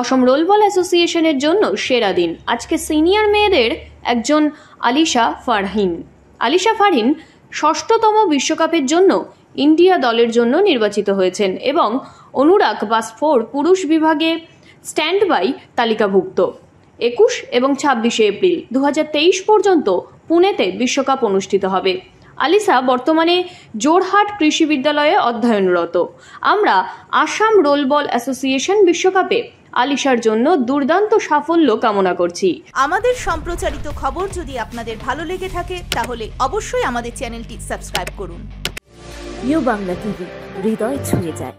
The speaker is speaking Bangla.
অসম রোলবল অ্যাসোসিয়েশনের জন্য সেরা দিন। আজকে সিনিয়র মেয়েদের একজন আলিশা ফারহিন। আলিশা ফারহিন ষষ্ঠতম বিশ্বকাপের জন্য ইন্ডিয়া দলের জন্য নির্বাচিত হয়েছেন এবং অনুরাগ বাসফোর পুরুষ বিভাগে স্ট্যান্ড বাই তালিকাভুক্ত। একুশ এবং ছাব্বিশে এপ্রিল দু হাজার তেইশ পর্যন্ত পুনেতে বিশ্বকাপ অনুষ্ঠিত হবে। আলিসা বর্তমানে জোরহাট কৃষি বিদ্যালয়ে অধ্যয়নরত। আমরা আসাম রোলবল অ্যাসোসিয়েশন বিশ্বকাপে আলিশার জন্য দুর্দান্ত সাফল্য কামনা করছি। আমাদের সম্প্রচারিত খবর যদি আপনাদের ভালো লেগে থাকে তাহলে অবশ্যই আমাদের চ্যানেলটি সাবস্ক্রাইব করুন। ইউ বাংলা টিভি হৃদয় ছুঁয়ে যায়।